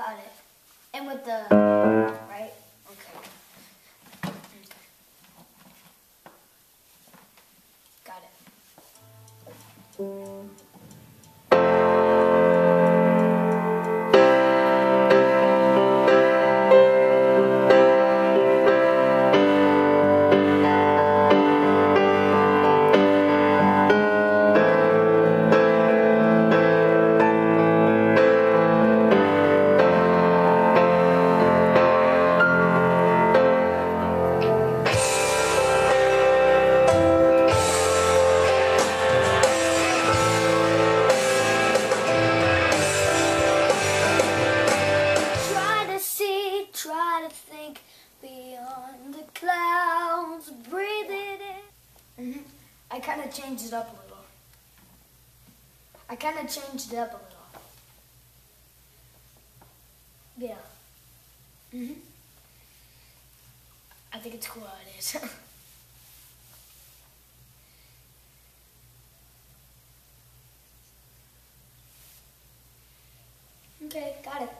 Got it. And with the right? Okay. Got it. I kind of changed it up a little. I kind of changed it up a little. Yeah. Mhm. Mm I think it's cool how it is. okay, got it.